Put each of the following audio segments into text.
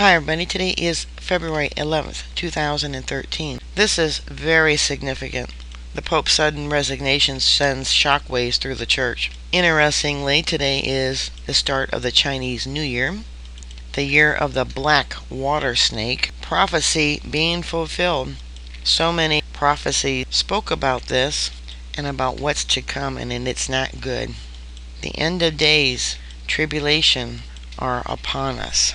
Hi everybody, today is February 11th, 2013. This is very significant. The Pope's sudden resignation sends shockwaves through the church. Interestingly, today is the start of the Chinese New Year, the year of the black water snake, prophecy being fulfilled. So many prophecies spoke about this and about what's to come, and it's not good. The end of days, tribulation, are upon us.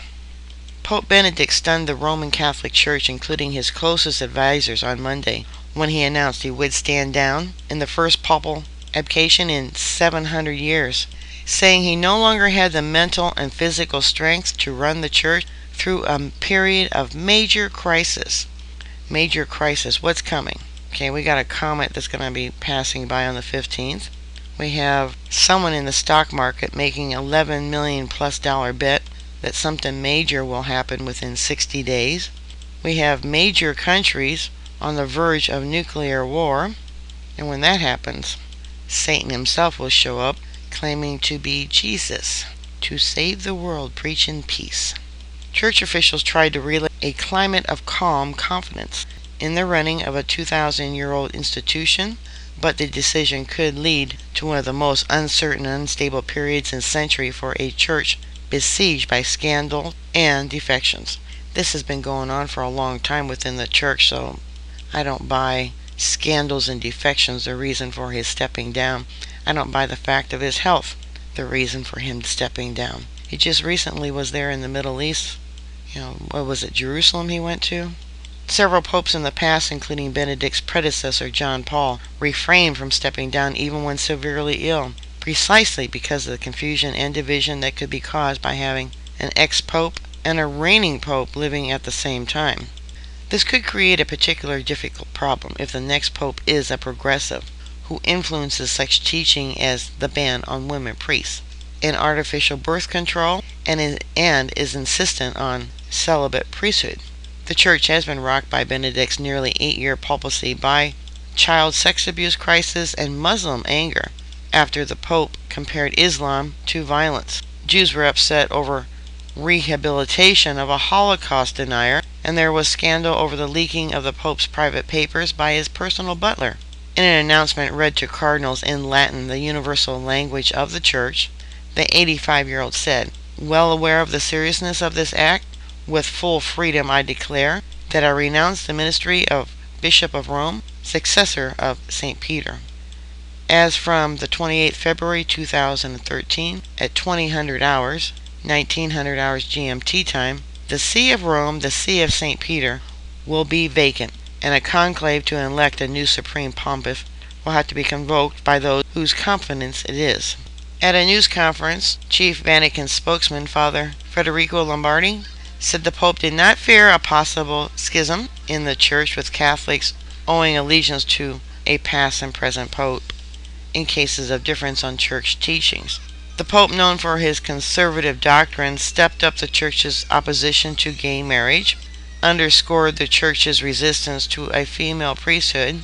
Pope Benedict stunned the Roman Catholic Church, including his closest advisers, on Monday when he announced he would stand down in the first papal abdication in 700 years, saying he no longer had the mental and physical strength to run the church through a period of major crisis. Major crisis. What's coming? Okay, we got a comet that's going to be passing by on the 15th. We have someone in the stock market making 11 million plus dollar bet that something major will happen within 60 days. We have major countries on the verge of nuclear war, and when that happens, Satan himself will show up claiming to be Jesus to save the world preaching peace. Church officials tried to relay a climate of calm confidence in the running of a 2,000 year old institution, but the decision could lead to one of the most uncertain and unstable periods in century for a church besieged by scandal and defections. This has been going on for a long time within the church, so I don't buy scandals and defections the reason for his stepping down. I don't buy the fact of his health the reason for him stepping down. He just recently was there in the Middle East. You know, what was it, Jerusalem he went to? Several popes in the past, including Benedict's predecessor John Paul, refrained from stepping down even when severely ill precisely because of the confusion and division that could be caused by having an ex pope and a reigning pope living at the same time. This could create a particular difficult problem if the next pope is a progressive who influences such teaching as the ban on women priests and artificial birth control and is, and is insistent on celibate priesthood. The church has been rocked by Benedict's nearly eight year papacy by child sex abuse crisis and Muslim anger after the Pope compared Islam to violence. Jews were upset over rehabilitation of a Holocaust denier, and there was scandal over the leaking of the Pope's private papers by his personal butler. In an announcement read to cardinals in Latin, the universal language of the Church, the 85 year old said, Well aware of the seriousness of this act, with full freedom I declare that I renounce the ministry of Bishop of Rome, successor of St. Peter. As from the 28th February 2013 at 2000 hours, 1900 hours GMT time, the See of Rome, the See of St. Peter, will be vacant, and a conclave to elect a new Supreme Pontiff will have to be convoked by those whose confidence it is. At a news conference, Chief Vatican spokesman Father Federico Lombardi said the Pope did not fear a possible schism in the Church with Catholics owing allegiance to a past and present Pope in cases of difference on church teachings. The Pope, known for his conservative doctrine, stepped up the Church's opposition to gay marriage, underscored the Church's resistance to a female priesthood,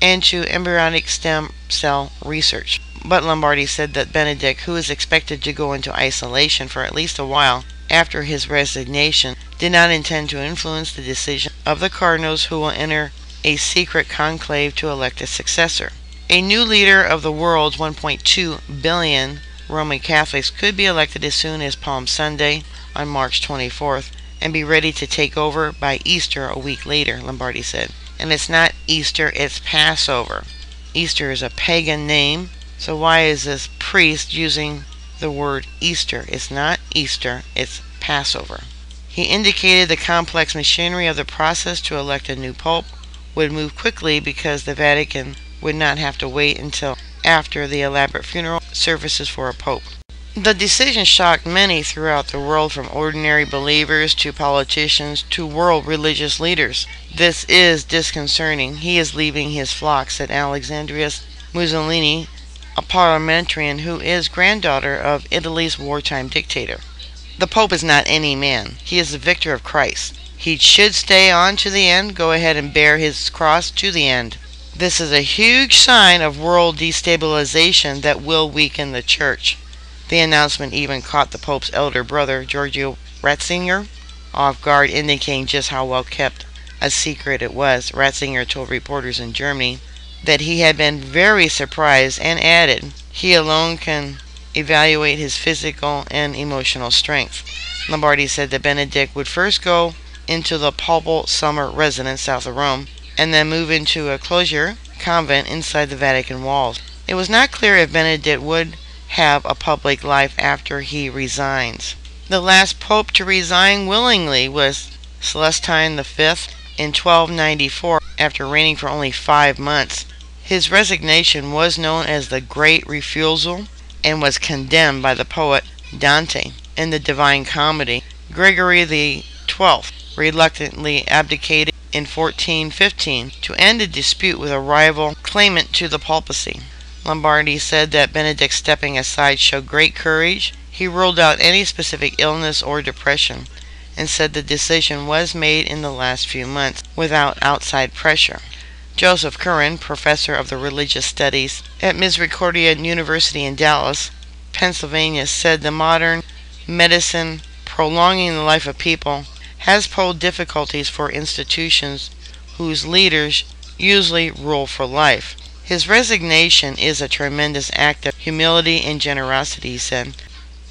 and to embryonic stem cell research. But Lombardi said that Benedict, who is expected to go into isolation for at least a while after his resignation, did not intend to influence the decision of the cardinals who will enter a secret conclave to elect a successor. A new leader of the world's 1.2 billion Roman Catholics could be elected as soon as Palm Sunday on March 24th and be ready to take over by Easter a week later, Lombardi said. And it's not Easter, it's Passover. Easter is a pagan name, so why is this priest using the word Easter? It's not Easter, it's Passover. He indicated the complex machinery of the process to elect a new pope would move quickly because the Vatican would not have to wait until after the elaborate funeral services for a pope. The decision shocked many throughout the world, from ordinary believers to politicians to world religious leaders. This is disconcerting. He is leaving his flock, said Alexandrius Mussolini, a parliamentarian who is granddaughter of Italy's wartime dictator. The Pope is not any man. He is the vicar of Christ. He should stay on to the end, go ahead and bear his cross to the end. This is a huge sign of world destabilization that will weaken the church. The announcement even caught the Pope's elder brother, Giorgio Ratzinger, off guard, indicating just how well kept a secret it was. Ratzinger told reporters in Germany that he had been very surprised and added, He alone can evaluate his physical and emotional strength. Lombardi said that Benedict would first go into the papal summer residence south of Rome and then move into a closure convent inside the Vatican walls. It was not clear if Benedict would have a public life after he resigns. The last pope to resign willingly was Celestine V in 1294 after reigning for only five months. His resignation was known as the Great Refusal and was condemned by the poet Dante in the Divine Comedy. Gregory XII reluctantly abdicated in 1415 to end a dispute with a rival claimant to the papacy. Lombardi said that Benedict stepping aside showed great courage. He ruled out any specific illness or depression and said the decision was made in the last few months without outside pressure. Joseph Curran, professor of the religious studies at Misericordia University in Dallas, Pennsylvania, said the modern medicine prolonging the life of people has posed difficulties for institutions whose leaders usually rule for life. His resignation is a tremendous act of humility and generosity, he said.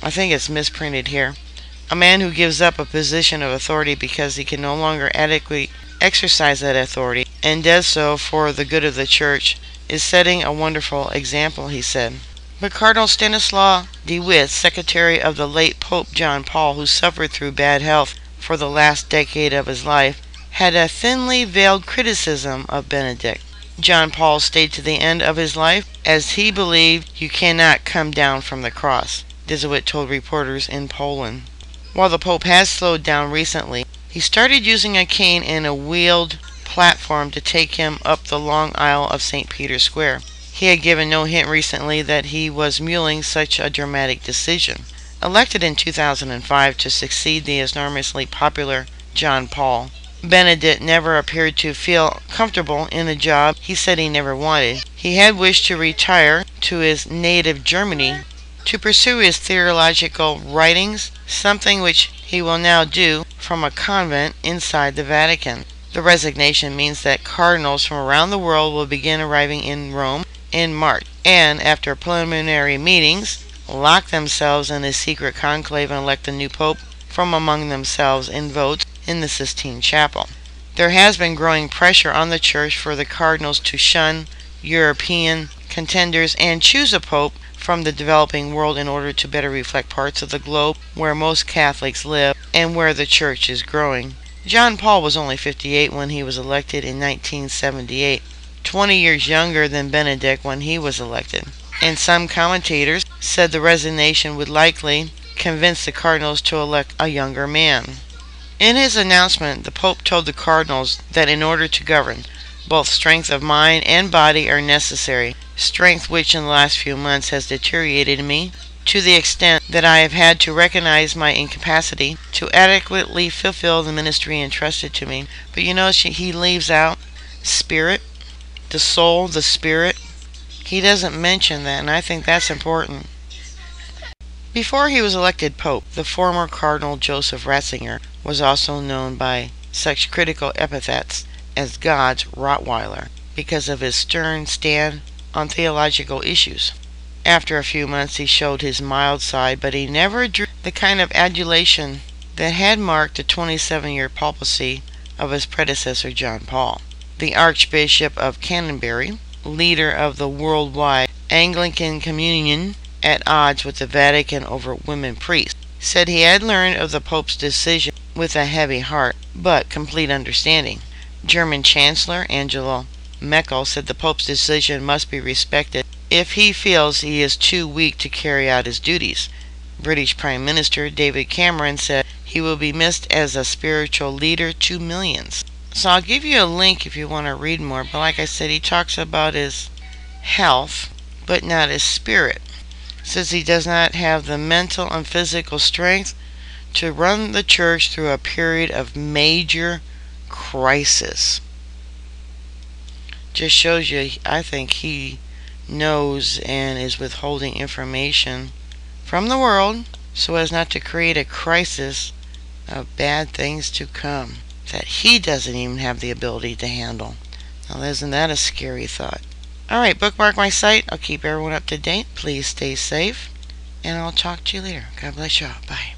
I think it's misprinted here. A man who gives up a position of authority because he can no longer adequately exercise that authority and does so for the good of the church is setting a wonderful example, he said. But Cardinal Stanislaw Dziwisz, secretary of the late Pope John Paul, who suffered through bad health for the last decade of his life, had a thinly veiled criticism of Benedict. John Paul stayed to the end of his life as he believed you cannot come down from the cross, Dziwisz told reporters in Poland. While the Pope has slowed down recently, he started using a cane and a wheeled platform to take him up the long aisle of St. Peter's Square. He had given no hint recently that he was mulling such a dramatic decision. Elected in 2005 to succeed the enormously popular John Paul, Benedict never appeared to feel comfortable in a job he said he never wanted. He had wished to retire to his native Germany to pursue his theological writings, something which he will now do from a convent inside the Vatican. The resignation means that cardinals from around the world will begin arriving in Rome in March, and after preliminary meetings, lock themselves in a secret conclave and elect a new pope from among themselves in votes in the Sistine Chapel. There has been growing pressure on the Church for the cardinals to shun European contenders and choose a pope from the developing world in order to better reflect parts of the globe where most Catholics live and where the Church is growing. John Paul was only 58 when he was elected in 1978, 20 years younger than Benedict when he was elected. And some commentators said the resignation would likely convince the cardinals to elect a younger man. In his announcement, the Pope told the cardinals that in order to govern, both strength of mind and body are necessary, strength which in the last few months has deteriorated in me to the extent that I have had to recognize my incapacity to adequately fulfill the ministry entrusted to me. But you know, he leaves out spirit, the soul, the spirit. He doesn't mention that, and I think that's important. Before he was elected Pope, the former Cardinal Joseph Ratzinger was also known by such critical epithets as God's Rottweiler because of his stern stand on theological issues. After a few months, he showed his mild side, but he never drew the kind of adulation that had marked the 27 year papacy of his predecessor, John Paul. The Archbishop of Canterbury, leader of the worldwide Anglican Communion, at odds with the Vatican over women priests, said he had learned of the Pope's decision with a heavy heart, but complete understanding. German Chancellor Angela Merkel said the Pope's decision must be respected if he feels he is too weak to carry out his duties. British Prime Minister David Cameron said he will be missed as a spiritual leader to millions. So I'll give you a link if you want to read more, but like I said, he talks about his health, but not his spirit says he does not have the mental and physical strength to run the church through a period of major crisis. Just shows you, I think he knows and is withholding information from the world so as not to create a crisis of bad things to come that he doesn't even have the ability to handle. Now, isn't that a scary thought? Alright, bookmark my site. I'll keep everyone up to date. Please stay safe. And I'll talk to you later. God bless y'all. Bye.